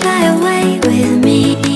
fly away with me.